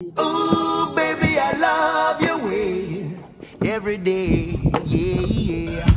Ooh, baby, I love your way every day. Yeah, yeah.